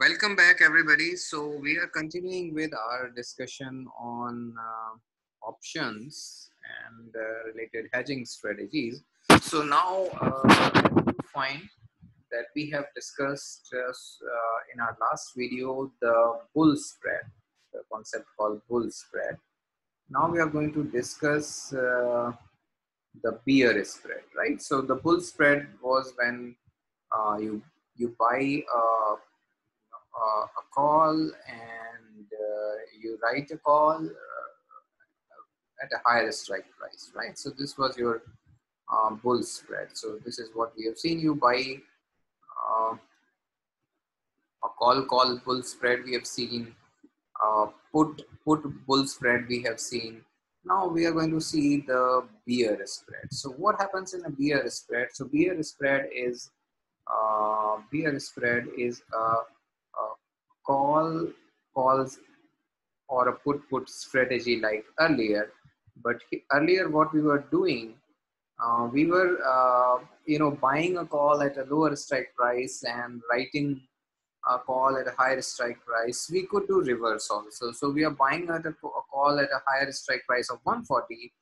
Welcome back, everybody. So, we are continuing with our discussion on uh, options and uh, related hedging strategies. So, now uh, find that we have discussed uh, in our last video the bull spread, the concept called bull spread. Now, we are going to discuss uh, the bear spread, right? So, the bull spread was when uh, you you buy a uh, a call and uh, you write a call uh, at a higher strike price, right? So this was your um, bull spread. So this is what we have seen. You buy uh, a call call bull spread. We have seen uh, put put bull spread. We have seen. Now we are going to see the bear spread. So what happens in a bear spread? So bear spread is uh, bear spread is a call calls or a put put strategy like earlier. But earlier what we were doing uh, we were uh, you know buying a call at a lower strike price and writing a call at a higher strike price. We could do reverse also. So we are buying at a, call at a higher strike price of 140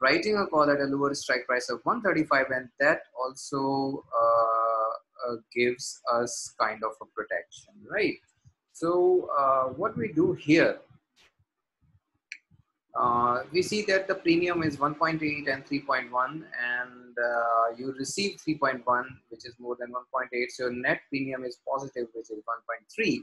writing a call at a lower strike price of 135 and that also uh, uh, gives us kind of a protection right so uh, what we do here, uh, we see that the premium is 1.8 and 3.1 and uh, you receive 3.1 which is more than 1.8 so net premium is positive which is 1.3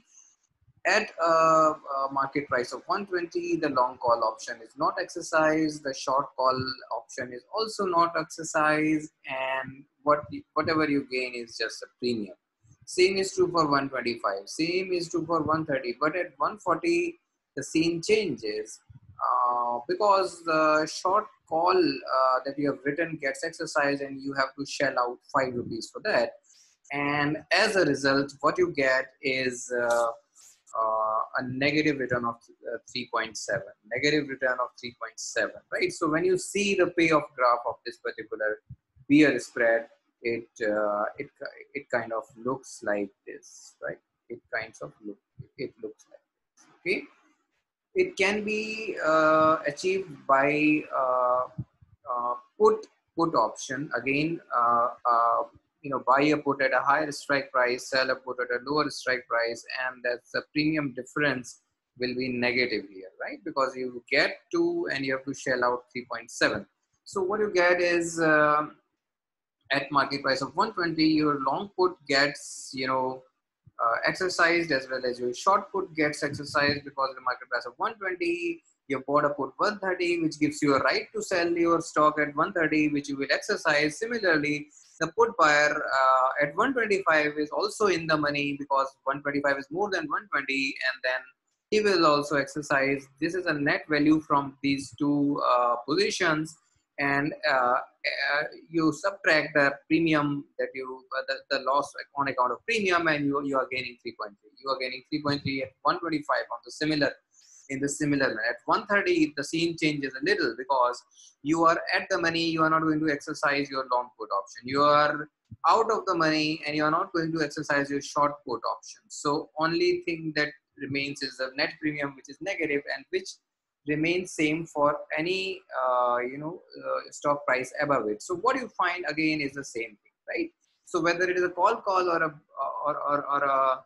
at a, a, market price of 120 the long call option is not exercised the short call option is also not exercised and what whatever you gain is just a premium same is true for 125. Same is true for 130. But at 140, the scene changes uh, because the short call uh, that you have written gets exercised and you have to shell out 5 rupees for that. And as a result, what you get is uh, uh a negative return of uh, 3.7. Negative return of 3.7, right? So when you see the payoff graph of this particular bear spread, it uh, it it kind of looks like this right? It kinds of look it looks like this okay? It can be uh, achieved by uh, uh put put option. Again uh, you know buy a put at a higher strike price sell a put at a lower strike price and that's the premium difference will be negative here right? Because you get two and you have to shell out 3.7 so what you get is at market price of 120 your long put gets you know uh, exercised as well as your short put gets exercised because the market price of 120 you bought a put 130 which gives you a right to sell your stock at 130 which you will exercise. Similarly the put buyer uh, at 125 is also in the money because 125 is more than 120 and then he will also exercise. This is a net value from these two uh, positions and uh, uh, you subtract the premium that you uh, the, the loss on account of premium and you, you are gaining 3.3 you are gaining 3.3 at 125 on the similar in the similar at 130 the scene changes a little because you are at the money you are not going to exercise your long put option. You are out of the money and you are not going to exercise your short put option. So only thing that remains is the net premium which is negative and which remains same for any uh, you know uh, stock price above it. So what you find again is the same thing right? So whether it is a call call or a or or, or a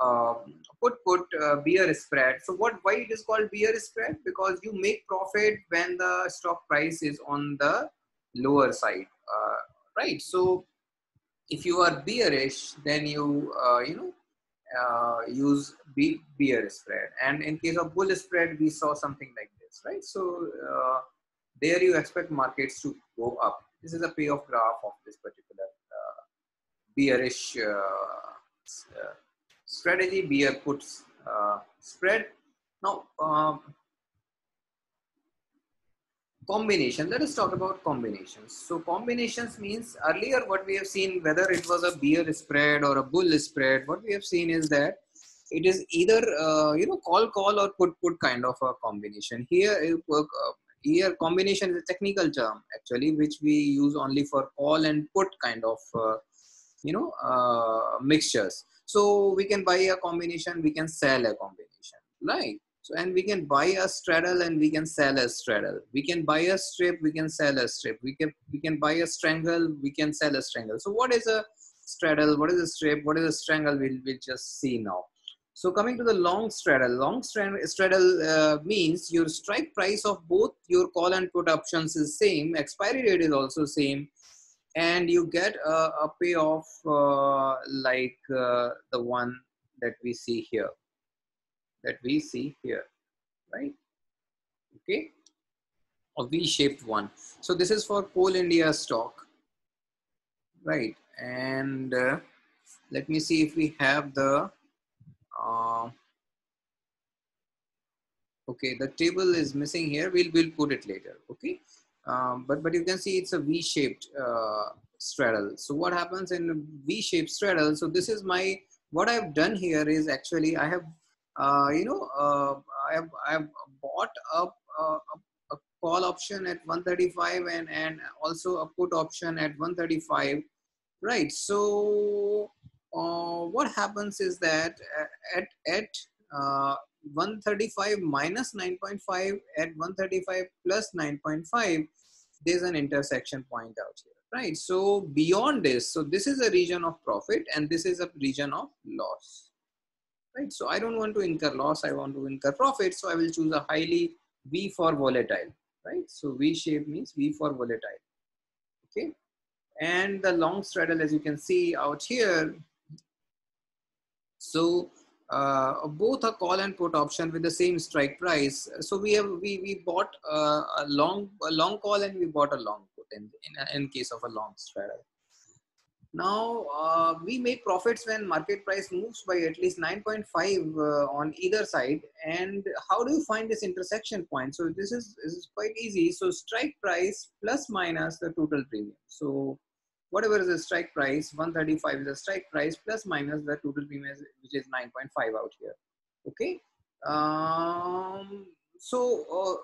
uh, put put uh, bear spread. So what why it is called bear spread? Because you make profit when the stock price is on the lower side uh, right? So if you are bearish then you uh, you know uh, use B, bear spread. And in case of bull spread, we saw something like this, right? So uh, there you expect markets to go up. This is a payoff graph of this particular uh, bearish uh, uh, strategy, bear puts uh, spread. Now, um, combination. Let us talk about combinations. So combinations means earlier what we have seen whether it was a bear spread or a bull spread what we have seen is that it is either uh, you know call call or put put kind of a combination. Here uh, here combination is a technical term actually which we use only for call and put kind of uh, you know uh, mixtures. So we can buy a combination we can sell a combination right so and we can buy a straddle and we can sell a straddle. We can buy a strip we can sell a strip. We can we can buy a strangle we can sell a strangle. So what is a straddle? What is a strip? What is a strangle? We'll, we'll just see now. So coming to the long straddle, long straddle uh, means your strike price of both your call and put options is same, expiry date is also same, and you get a, a payoff uh, like uh, the one that we see here, that we see here, right? Okay, a V-shaped one. So this is for Coal India stock, right? And uh, let me see if we have the uh, okay, the table is missing here. We'll, we'll put it later, okay? Um, but, but you can see it's a V-shaped uh, straddle. So what happens in V-shaped straddle? So this is my, what I've done here is actually I have, you know, uh, I have, I have bought a, a, a call option at 135 and, and also a put option at 135 right so uh, what happens is that uh, at, at uh, 135 minus 9.5 at 135 plus 9.5, there's an intersection point out here, right? So beyond this, so this is a region of profit and this is a region of loss, right? So I don't want to incur loss, I want to incur profit. So I will choose a highly V for volatile, right? So V shape means V for volatile, okay? And the long straddle, as you can see out here, so uh, both a call and put option with the same strike price. So we have we we bought uh, a long a long call and we bought a long put in in, in case of a long straddle. Now uh, we make profits when market price moves by at least 9.5 uh, on either side. And how do you find this intersection point? So this is this is quite easy. So strike price plus minus the total premium. So whatever is the strike price, 135 is the strike price plus minus the total premium, which is 9.5 out here. Okay. Um, so uh,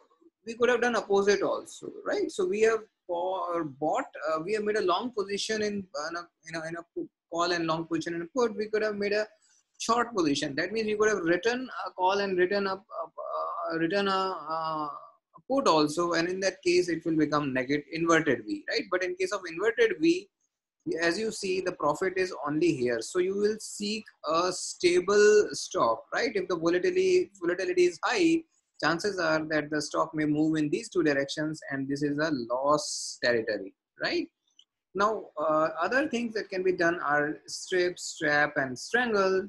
we could have done opposite also, right? So we have bought, uh, we have made a long position in, in, a, in, a, in a call and long position in a put. We could have made a short position. That means we could have written a call and written a, uh, written a, a put also and in that case it will become negative inverted v right but in case of inverted v as you see the profit is only here so you will seek a stable stock right if the volatility volatility is high chances are that the stock may move in these two directions and this is a loss territory right? Now uh, other things that can be done are strip strap and strangle.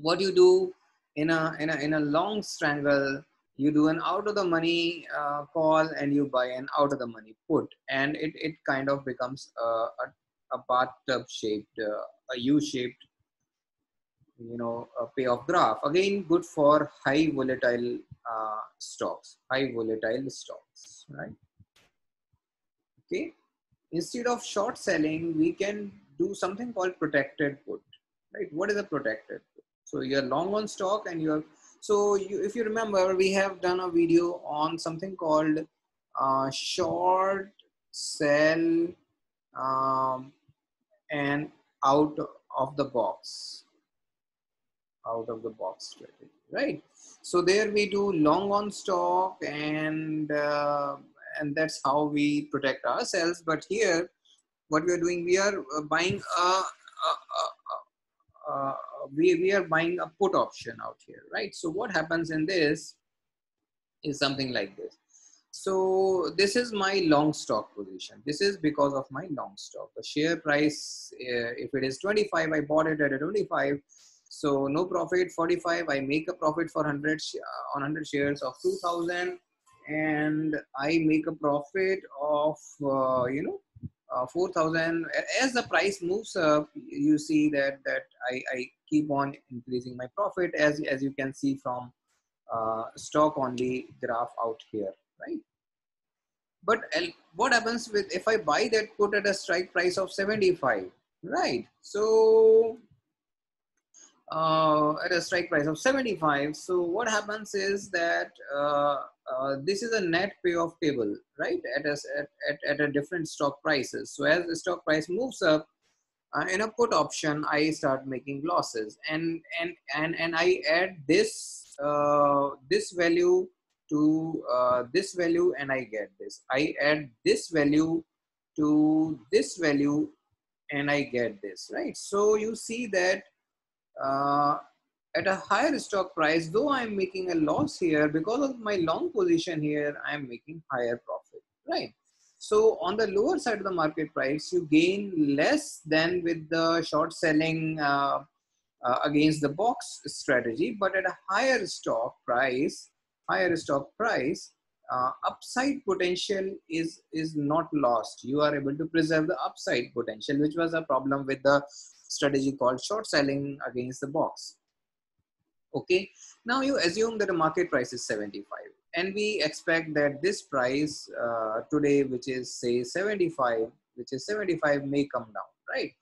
What you do in a in a in a long strangle? You do an out of the money uh, call and you buy an out of the money put. And it, it kind of becomes a, a, a bathtub shaped uh, a u-shaped you know a payoff graph. Again good for high volatile uh, stocks high volatile stocks right? Okay. Instead of short selling we can do something called protected put right? What is a protected put? So you're long on stock and you're so you, if you remember, we have done a video on something called uh, short sell um, and out of the box, out of the box strategy, right? So there we do long on stock and uh, and that's how we protect ourselves. But here, what we are doing, we are uh, buying a, a, a, a we, we are buying a put option out here, right? So what happens in this is something like this. So this is my long stock position. This is because of my long stock. The share price, uh, if it is 25, I bought it at 25. So no profit, 45. I make a profit for 100 on 100 shares of 2000 and I make a profit of, uh, you know, uh, 4000 as the price moves up you see that that I, I keep on increasing my profit as as you can see from uh, stock only graph out here right but what happens with if i buy that put at a strike price of 75 right so uh, at a strike price of 75 so what happens is that uh, uh, this is a net payoff table, right? At a, at, at, at a different stock prices. So as the stock price moves up, in a put option i start making losses and and and and i add this uh, this value to uh, this value and i get this i add this value to this value and i get this right so you see that uh, at a higher stock price though i'm making a loss here because of my long position here i'm making higher profit right so on the lower side of the market price, you gain less than with the short selling uh, uh, against the box strategy, but at a higher stock price, higher stock price, uh, upside potential is is not lost. You are able to preserve the upside potential, which was a problem with the strategy called short selling against the box. Okay, now you assume that the market price is 75 and we expect that this price uh, today which is say 75 which is 75 may come down right?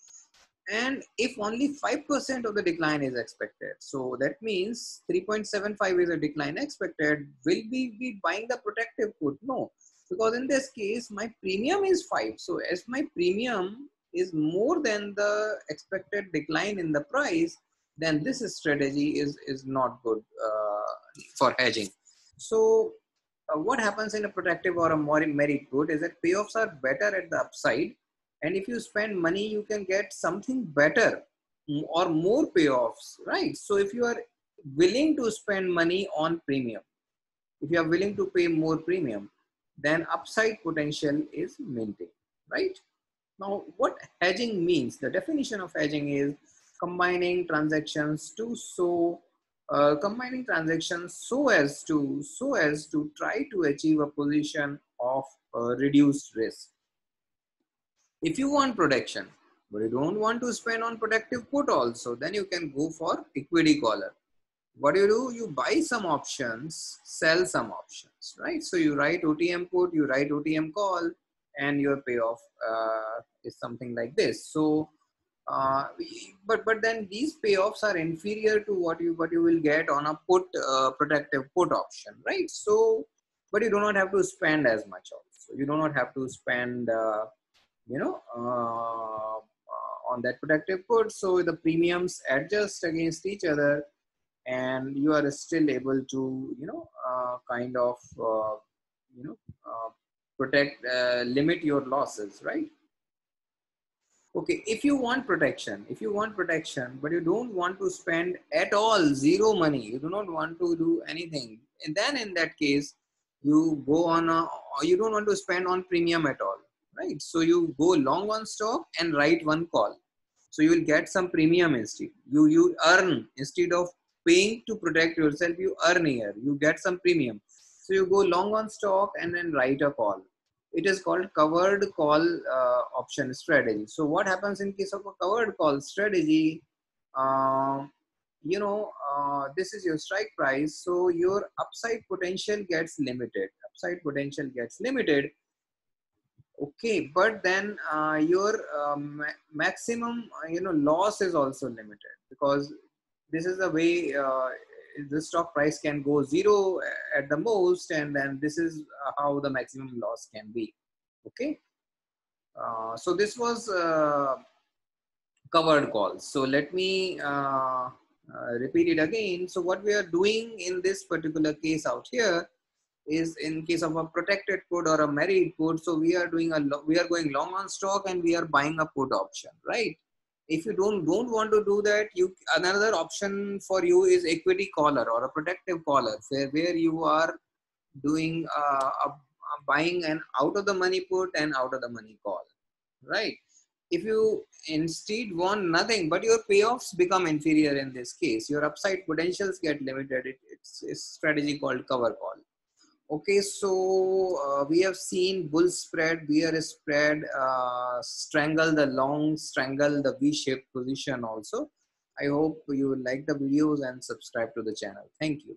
And if only 5% of the decline is expected so that means 3.75 is a decline expected will we be buying the protective put? No. Because in this case my premium is 5 so as my premium is more than the expected decline in the price then this strategy is is not good uh, for hedging so uh, what happens in a protective or a more married put is that payoffs are better at the upside. And if you spend money, you can get something better or more payoffs, right? So if you are willing to spend money on premium, if you are willing to pay more premium, then upside potential is maintained, right? Now, what hedging means, the definition of hedging is combining transactions to so, uh, combining transactions so as to so as to try to achieve a position of uh, reduced risk. If you want protection but you don't want to spend on protective put also then you can go for equity collar. What do you do? You buy some options sell some options right? So you write otm put you write otm call and your payoff uh, is something like this. So uh, but but then these payoffs are inferior to what you what you will get on a put uh, protective put option right? So but you do not have to spend as much also. You do not have to spend uh, you know uh, on that protective put. So the premiums adjust against each other and you are still able to you know uh, kind of uh, you know protect uh, limit your losses right? Okay if you want protection if you want protection but you don't want to spend at all zero money you do not want to do anything and then in that case you go on a you don't want to spend on premium at all right? So you go long on stock and write one call. So you will get some premium instead. You you earn instead of paying to protect yourself you earn here. You get some premium so you go long on stock and then write a call it is called covered call uh, option strategy. So what happens in case of a covered call strategy? Uh, you know, uh, this is your strike price. So your upside potential gets limited. Upside potential gets limited. Okay, but then uh, your um, maximum, uh, you know, loss is also limited because this is the way uh, the stock price can go zero at the most and then this is how the maximum loss can be. Okay? Uh, so this was uh, covered calls so let me uh, uh, repeat it again. So what we are doing in this particular case out here is in case of a protected put or a married put so we are doing a we are going long on stock and we are buying a put option right if you don't don't want to do that you another option for you is equity collar or a protective collar where, where you are doing uh, a, a buying an out of the money put and out of the money call right? If you instead want nothing but your payoffs become inferior in this case your upside potentials get limited. It, it's a strategy called cover call Okay, so uh, we have seen bull spread, bear spread, uh, strangle the long, strangle the V-shaped position also. I hope you will like the videos and subscribe to the channel. Thank you.